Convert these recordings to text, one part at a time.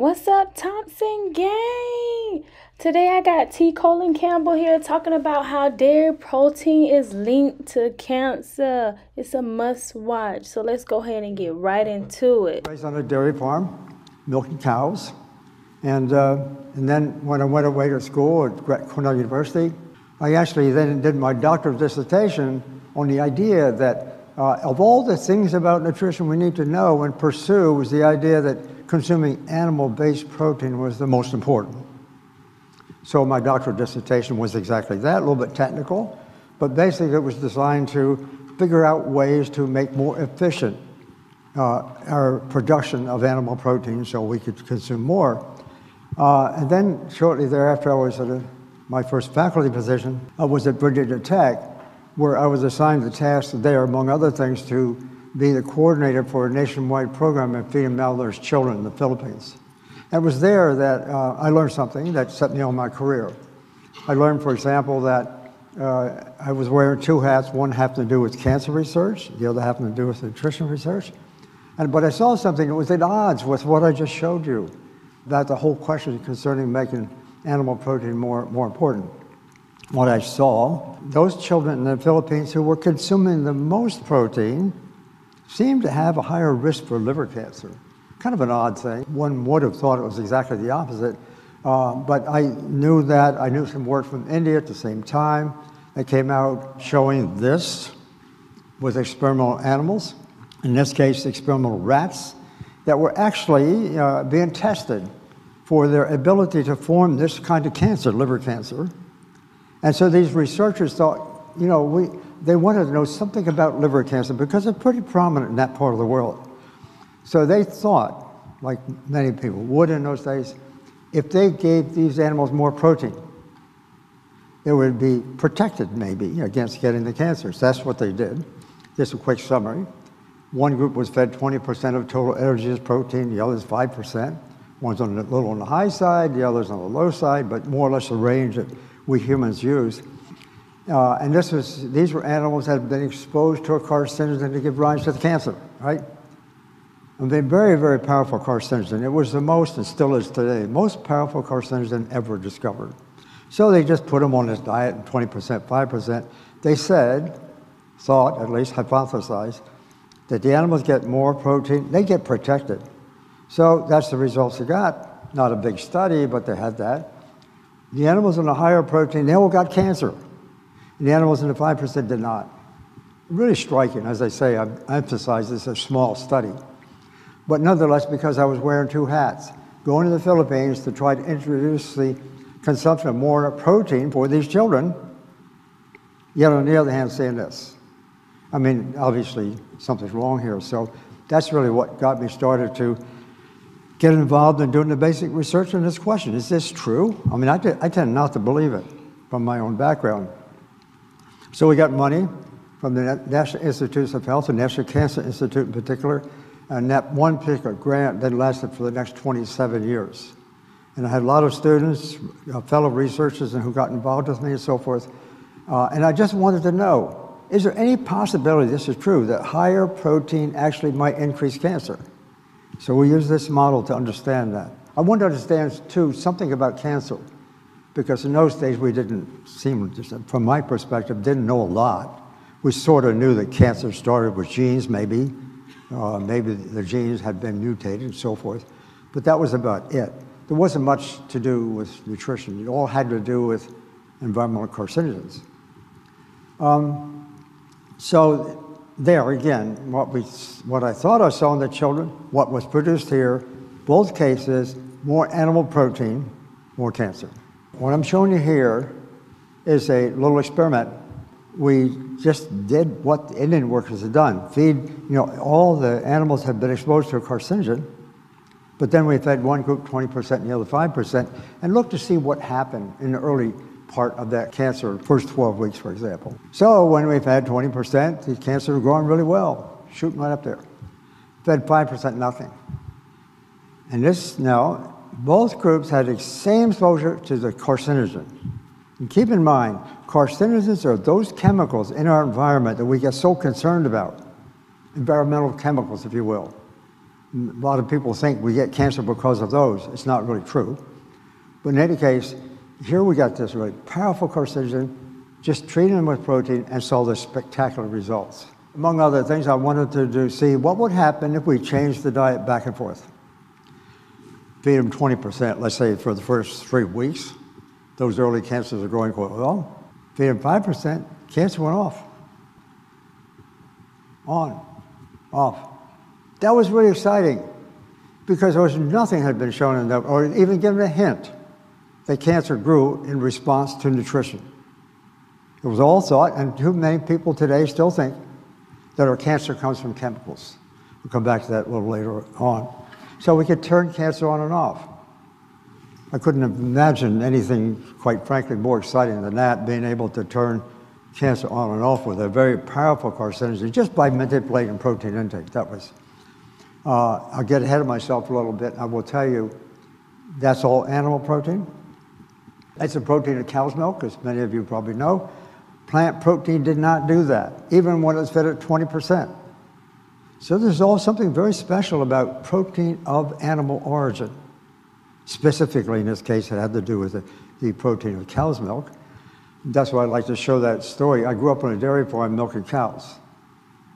What's up, Thompson Gang? Today I got T. Colin Campbell here talking about how dairy protein is linked to cancer. It's a must watch. So let's go ahead and get right into it. Raised on a dairy farm, milking cows. And, uh, and then when I went away to school at Cornell University, I actually then did my doctoral dissertation on the idea that uh, of all the things about nutrition we need to know and pursue was the idea that consuming animal-based protein was the most important. So my doctoral dissertation was exactly that, a little bit technical, but basically it was designed to figure out ways to make more efficient uh, our production of animal protein so we could consume more. Uh, and then shortly thereafter, I was at a, my first faculty position. I was at Virginia Tech, where I was assigned the task there, among other things, to be the coordinator for a nationwide program of feeding malnourished children in the Philippines. It was there that uh, I learned something that set me on my career. I learned, for example, that uh, I was wearing two hats. One had to do with cancer research, the other had to do with nutrition research. And, but I saw something that was at odds with what I just showed you, that the whole question concerning making animal protein more, more important. What I saw, those children in the Philippines who were consuming the most protein seemed to have a higher risk for liver cancer. Kind of an odd thing. One would have thought it was exactly the opposite. Uh, but I knew that. I knew some work from India at the same time that came out showing this with experimental animals, in this case, experimental rats, that were actually uh, being tested for their ability to form this kind of cancer, liver cancer. And so these researchers thought, you know, we, they wanted to know something about liver cancer because it's pretty prominent in that part of the world. So they thought, like many people would in those days, if they gave these animals more protein, they would be protected maybe against getting the cancers. That's what they did. Just a quick summary. One group was fed 20% of total energy as protein, the others 5%. One's on a little on the high side, the other's on the low side, but more or less the range that we humans use. Uh, and this was, these were animals that had been exposed to a carcinogen to give rise to the cancer, right? And they very, very powerful carcinogen. It was the most, and still is today, most powerful carcinogen ever discovered. So they just put them on this diet, 20%, 5%. They said, thought, at least hypothesized, that the animals get more protein, they get protected. So that's the results they got. Not a big study, but they had that. The animals in the higher protein, they all got cancer. And The animals in the 5% did not. Really striking, as I say, I emphasize this is a small study. But nonetheless, because I was wearing two hats, going to the Philippines to try to introduce the consumption of more protein for these children, yet on the other hand saying this. I mean, obviously something's wrong here. So that's really what got me started to get involved in doing the basic research on this question. Is this true? I mean, I, I tend not to believe it from my own background. So we got money from the National Institutes of Health, the National Cancer Institute in particular, and that one particular grant then lasted for the next 27 years. And I had a lot of students, fellow researchers, and who got involved with me and so forth. Uh, and I just wanted to know, is there any possibility, this is true, that higher protein actually might increase cancer? So we use this model to understand that. I want to understand, too, something about cancer, because in those days we didn't seem, from my perspective, didn't know a lot. We sort of knew that cancer started with genes, maybe. Uh, maybe the genes had been mutated and so forth, but that was about it. There wasn't much to do with nutrition. It all had to do with environmental carcinogens. Um, so there again, what, we, what I thought I saw in the children, what was produced here, both cases, more animal protein, more cancer. What I'm showing you here is a little experiment. We just did what the Indian workers had done. Feed, you know, all the animals have been exposed to a carcinogen, but then we fed one group 20% and the other 5%, and looked to see what happened in the early part of that cancer, first 12 weeks, for example. So when we've had 20%, the cancer are growing really well, shooting right up there. Fed 5%, nothing. And this now, both groups had the same exposure to the carcinogen. And keep in mind, carcinogens are those chemicals in our environment that we get so concerned about, environmental chemicals, if you will. A lot of people think we get cancer because of those. It's not really true. But in any case, here we got this really powerful carcinogen, just treating them with protein and saw the spectacular results. Among other things, I wanted to do, see what would happen if we changed the diet back and forth. Feed them 20%, let's say for the first three weeks. Those early cancers are growing quite well. Feed them 5%, cancer went off. On, off. That was really exciting because there was nothing had been shown in that, or even given a hint that cancer grew in response to nutrition. It was all thought, and too many people today still think that our cancer comes from chemicals. We'll come back to that a little later on. So we could turn cancer on and off. I couldn't imagine anything, quite frankly, more exciting than that, being able to turn cancer on and off with a very powerful carcinogen just by manipulating protein intake. That was uh, I'll get ahead of myself a little bit. I will tell you that's all animal protein. It's a protein of cow's milk, as many of you probably know. Plant protein did not do that, even when it's fed at 20%. So there's all something very special about protein of animal origin. Specifically, in this case, it had to do with the, the protein of cow's milk. That's why I like to show that story. I grew up on a dairy farm milking cows.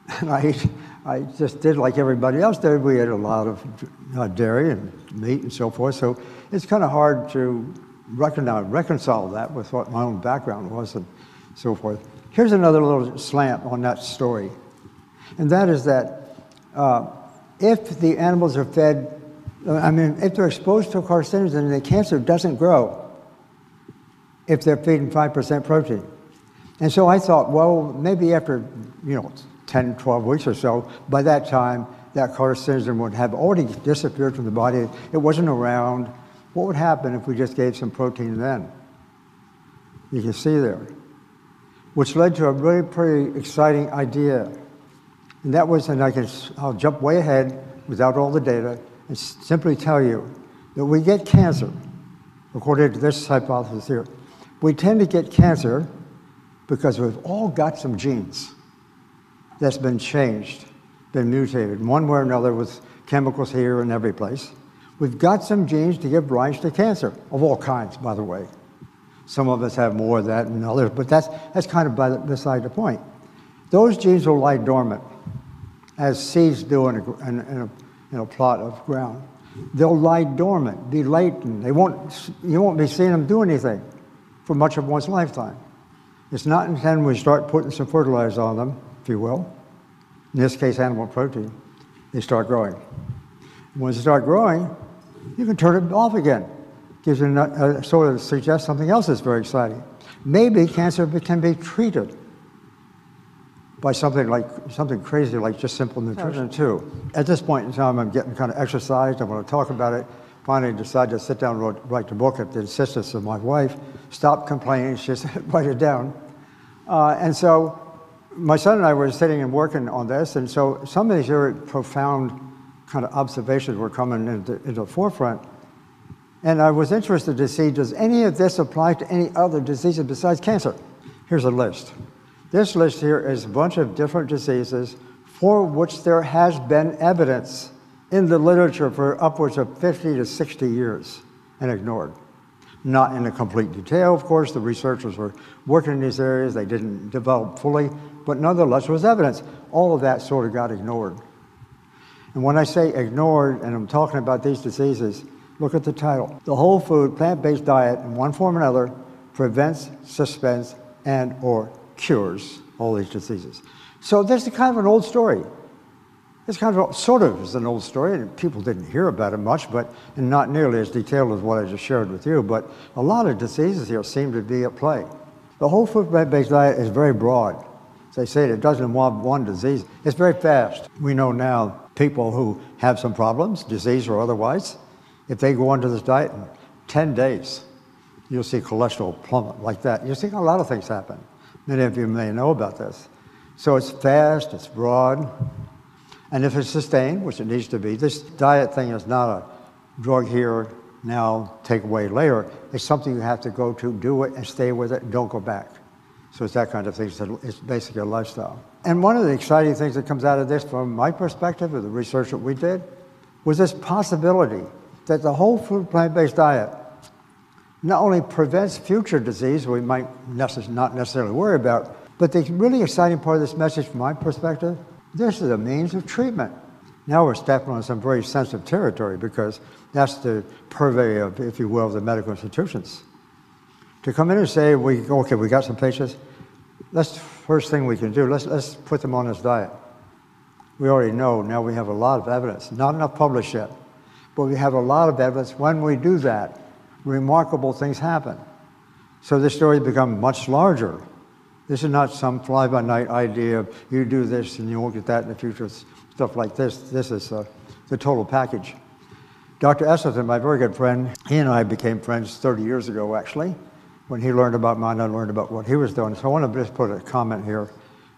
And I I just did like everybody else did. We ate a lot of uh, dairy and meat and so forth. So it's kind of hard to reconcile that with what my own background was and so forth. Here's another little slant on that story, and that is that uh, if the animals are fed, I mean, if they're exposed to carcinogens, the cancer doesn't grow if they're feeding 5% protein. And so I thought, well, maybe after, you know, 10, 12 weeks or so, by that time, that carcinogen would have already disappeared from the body. It wasn't around. What would happen if we just gave some protein then? You can see there. Which led to a really pretty exciting idea. And that was, and I can, I'll jump way ahead without all the data and simply tell you that we get cancer, according to this hypothesis here. We tend to get cancer because we've all got some genes that's been changed, been mutated, one way or another with chemicals here and every place. We've got some genes to give rise to cancer, of all kinds, by the way. Some of us have more of that than others, but that's, that's kind of the, beside the point. Those genes will lie dormant, as seeds do in a, in, in a, in a plot of ground. They'll lie dormant, be latent. They won't, you won't be seeing them do anything for much of one's lifetime. It's not until we start putting some fertilizer on them if you will, in this case animal protein, they start growing. When they start growing, you can turn it off again. Gives you a, a, sort of suggests something else that's very exciting. Maybe cancer can be treated by something like something crazy like just simple nutrition too. At this point in time, I'm getting kind of exercised. I want to talk about it. Finally, decided to sit down and write, write the book at the insistence of my wife. Stop complaining. She said, write it down. Uh, and so my son and I were sitting and working on this, and so some of these very profound kind of observations were coming into, into the forefront. And I was interested to see, does any of this apply to any other diseases besides cancer? Here's a list. This list here is a bunch of different diseases for which there has been evidence in the literature for upwards of 50 to 60 years and ignored. Not in a complete detail, of course. The researchers were working in these areas. They didn't develop fully, but nonetheless there was evidence. All of that sort of got ignored. And when I say ignored, and I'm talking about these diseases, look at the title. The whole food, plant-based diet, in one form or another, prevents, suspends, and or cures all these diseases. So this is kind of an old story. It's kind of sort of is an old story, and people didn't hear about it much, but and not nearly as detailed as what I just shared with you. But a lot of diseases here seem to be at play. The whole food plant-based diet is very broad. As I say, it doesn't involve one disease. It's very fast. We know now people who have some problems, disease or otherwise, if they go onto this diet in 10 days, you'll see cholesterol plummet like that. You'll see a lot of things happen. Many of you may know about this. So it's fast, it's broad, and if it's sustained, which it needs to be, this diet thing is not a drug here, now take away later. It's something you have to go to, do it, and stay with it, don't go back. So it's that kind of thing. It's basically a lifestyle. And one of the exciting things that comes out of this, from my perspective, of the research that we did, was this possibility that the whole food plant-based diet not only prevents future disease we might necess- not necessarily worry about, but the really exciting part of this message from my perspective, this is a means of treatment. Now we're stepping on some very sensitive territory because that's the purvey of, if you will, the medical institutions. To come in and say, we, okay, we got some patients, the first thing we can do. Let's, let's put them on this diet. We already know, now we have a lot of evidence, not enough published yet, but we have a lot of evidence. When we do that, remarkable things happen. So this story becomes much larger. This is not some fly-by-night idea of you do this and you won't get that in the future, stuff like this. This is uh, the total package. Dr. Esselstyn, my very good friend, he and I became friends 30 years ago, actually, when he learned about mine, I learned about what he was doing. So I want to just put a comment here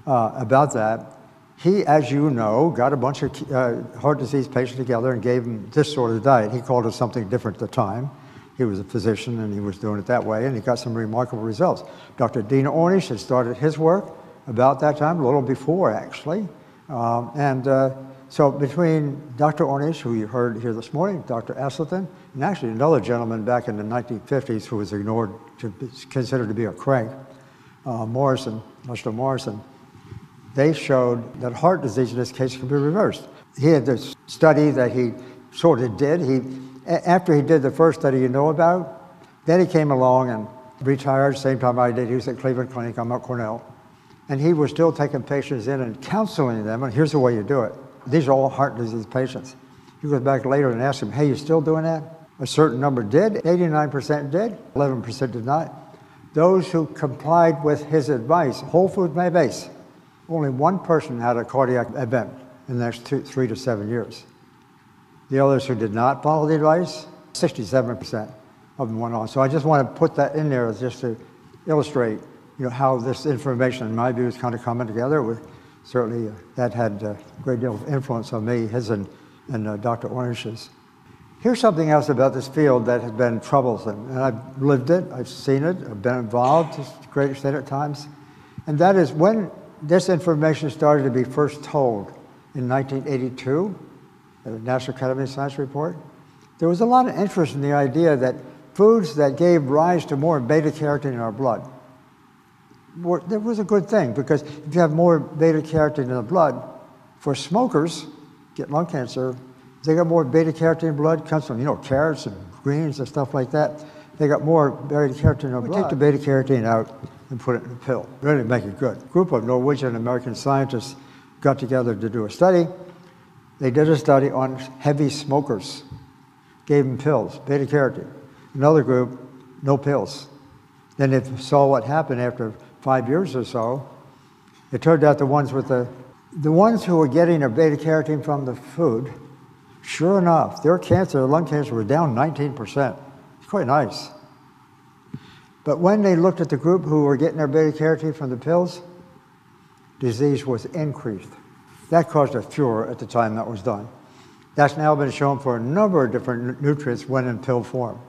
uh, about that. He, as you know, got a bunch of uh, heart disease patients together and gave them this sort of diet. He called it something different at the time. He was a physician and he was doing it that way, and he got some remarkable results. Dr. Dean Ornish had started his work about that time, a little before actually. Um, and uh, so between Dr. Ornish, who you heard here this morning, Dr. Esselstyn, and actually another gentleman back in the 1950s who was ignored, to be considered to be a crank, uh, Morrison, Lester Morrison, they showed that heart disease in this case can be reversed. He had this study that he sort of did. He after he did the first study you know about, then he came along and retired, same time I did. He was at Cleveland Clinic, I'm at Cornell. And he was still taking patients in and counseling them, and here's the way you do it. These are all heart disease patients. He goes back later and asks them, hey, you still doing that? A certain number did, 89% did, 11% did not. Those who complied with his advice, whole food may base, only one person had a cardiac event in the next two, three to seven years. The others who did not follow the advice, 67% of them went on. So I just want to put that in there just to illustrate you know, how this information, in my view, is kind of coming together. With, certainly, uh, that had a great deal of influence on me, his and, and uh, Dr. Ornish's. Here's something else about this field that has been troublesome, and I've lived it, I've seen it, I've been involved to a great extent at times, and that is when this information started to be first told in 1982, the National Academy of Science report, there was a lot of interest in the idea that foods that gave rise to more beta carotene in our blood were, that was a good thing because if you have more beta carotene in the blood, for smokers, get lung cancer, they got more beta carotene blood comes from you know carrots and greens and stuff like that. They got more beta carotene in the blood. Take the beta carotene out and put it in a pill. Really make it good. A group of Norwegian American scientists got together to do a study they did a study on heavy smokers, gave them pills, beta carotene. Another group, no pills. Then they saw what happened after five years or so. It turned out the ones with the, the ones who were getting their beta carotene from the food, sure enough, their cancer, their lung cancer, was down 19%. It's quite nice. But when they looked at the group who were getting their beta carotene from the pills, disease was increased. That caused a furor at the time that was done. That's now been shown for a number of different nutrients when in pill form.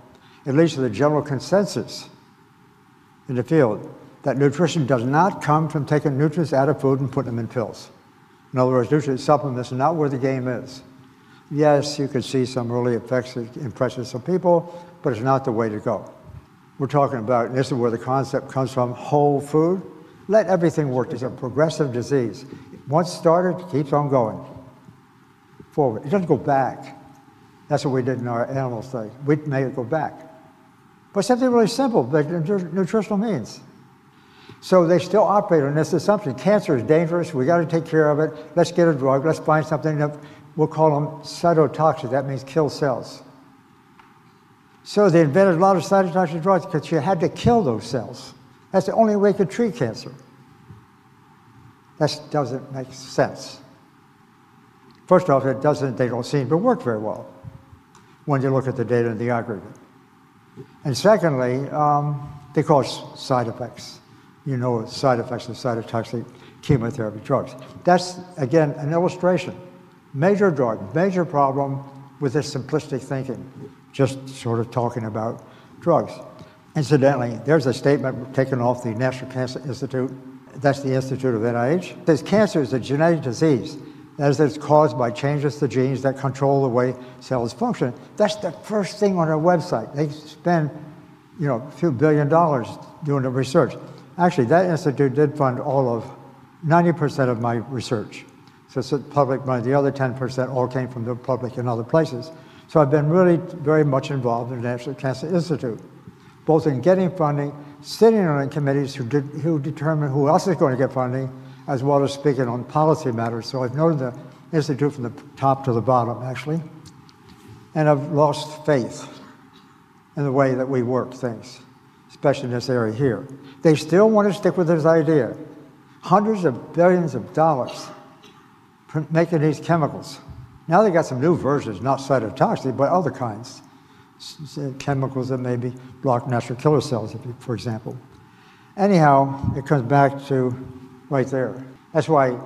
At least the general consensus in the field that nutrition does not come from taking nutrients out of food and putting them in pills. In other words, nutrient supplements are not where the game is. Yes, you could see some that impresses some people, but it's not the way to go. We're talking about, and this is where the concept comes from, whole food. Let everything work. It's a progressive disease. Once started, it keeps on going forward. It doesn't go back. That's what we did in our animal study. We made it go back. But something really simple, but nutritional means. So they still operate on this assumption. Cancer is dangerous. We got to take care of it. Let's get a drug. Let's find something that we'll call them cytotoxic. That means kill cells. So they invented a lot of cytotoxic drugs because you had to kill those cells. That's the only way you could treat cancer. That doesn't make sense. First off, it doesn't, they don't seem to work very well when you look at the data in the aggregate. And secondly, um, they cause side effects. You know, side effects of cytotoxic chemotherapy drugs. That's, again, an illustration. Major drug, major problem with this simplistic thinking, just sort of talking about drugs. Incidentally, there's a statement taken off the National Cancer Institute that's the Institute of NIH. This cancer is a genetic disease as it's caused by changes to genes that control the way cells function. That's the first thing on our website. They spend, you know, a few billion dollars doing the research. Actually, that institute did fund all of 90% of my research. So it's public money. The other 10% all came from the public and other places. So I've been really very much involved in the National Cancer Institute, both in getting funding, sitting on committees who, who determine who else is going to get funding, as well as speaking on policy matters. So I've known the Institute from the top to the bottom, actually. And I've lost faith in the way that we work things, especially in this area here. They still want to stick with this idea. Hundreds of billions of dollars making these chemicals. Now they got some new versions, not cytotoxic, but other kinds. Uh, chemicals that maybe block natural killer cells, for example. Anyhow, it comes back to right there. That's why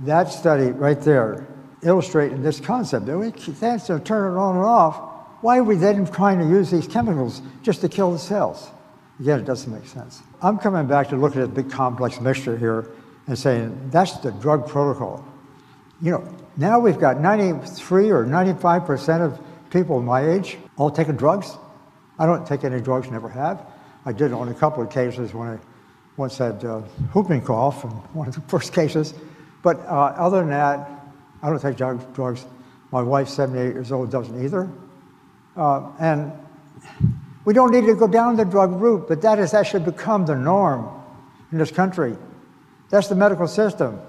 that study right there illustrating this concept. That we can't turn it on and off. Why are we then trying to use these chemicals just to kill the cells? Again, it doesn't make sense. I'm coming back to looking at the big complex mixture here and saying that's the drug protocol. You know, now we've got 93 or 95% of people my age all taking drugs. I don't take any drugs, never have. I did on a couple of cases when I once had uh, whooping cough in one of the first cases. But uh, other than that, I don't take drugs. My wife, 78 years old, doesn't either. Uh, and we don't need to go down the drug route, but that has actually become the norm in this country. That's the medical system.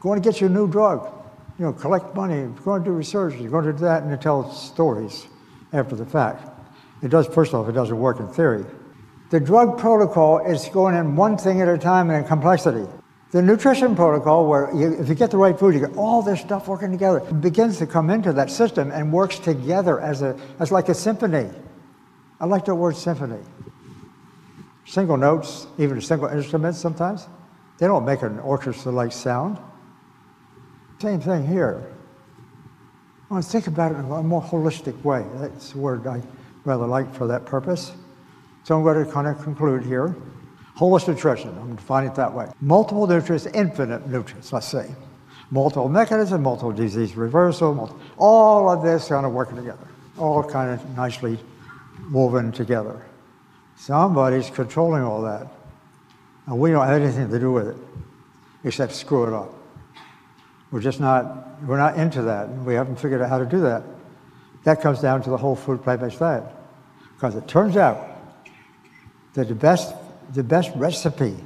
Going to get you a new drug, you know, collect money, going to do research, you're going to do that, and to tell stories after the fact. It does, first off, it doesn't work in theory. The drug protocol is going in one thing at a time and in complexity. The nutrition protocol, where you, if you get the right food, you get all this stuff working together, it begins to come into that system and works together as, a, as like a symphony. I like the word symphony. Single notes, even a single instruments sometimes, they don't make an orchestra-like sound. Same thing here. I want to think about it in a more holistic way. That's the word I rather like for that purpose. So I'm going to kind of conclude here. Holistic nutrition, I'm defining it that way. Multiple nutrients, infinite nutrients, let's say. Multiple mechanisms, multiple disease reversal, multiple, all of this kind of working together, all kind of nicely woven together. Somebody's controlling all that. And we don't have anything to do with it except screw it up. We're just not, we're not into that. We haven't figured out how to do that. That comes down to the whole food plant-based diet. Because it turns out that the best, the best recipe,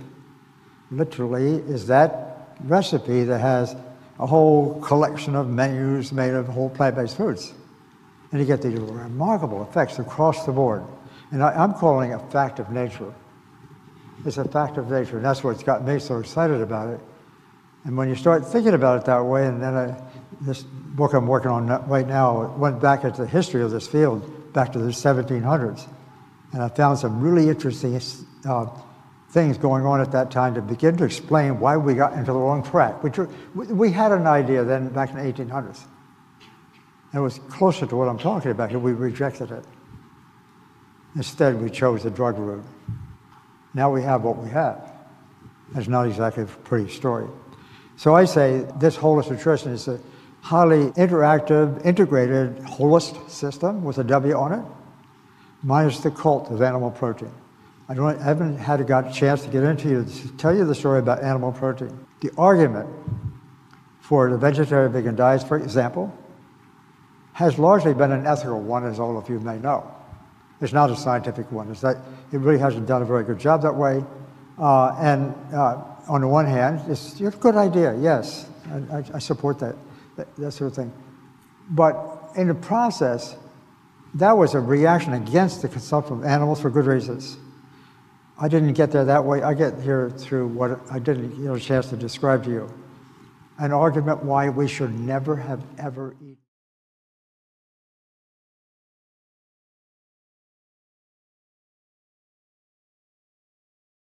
literally, is that recipe that has a whole collection of menus made of whole plant-based foods. And you get these remarkable effects across the board. And I, am calling it a fact of nature. It's a fact of nature, and that's what's got me so excited about it. And when you start thinking about it that way, and then I, this book I'm working on right now went back into the history of this field, back to the 1700s. And I found some really interesting uh, things going on at that time to begin to explain why we got into the wrong track. We, we had an idea then back in the 1800s. And it was closer to what I'm talking about here. We rejected it. Instead, we chose the drug route. Now we have what we have. It's not exactly a pretty story. So I say this holistic nutrition is a highly interactive, integrated, wholist system with a W on it minus the cult of animal protein. I, don't, I haven't had a got chance to get into you to tell you the story about animal protein. The argument for the vegetarian vegan diets, for example, has largely been an ethical one, as all of you may know. It's not a scientific one. It's that it really hasn't done a very good job that way. Uh, and uh, on the one hand, it's, a good idea, yes. I, I support that, that, that sort of thing. But in the process, that was a reaction against the consumption of animals for good reasons. I didn't get there that way. I get here through what I didn't get a chance to describe to you. An argument why we should never have ever eaten.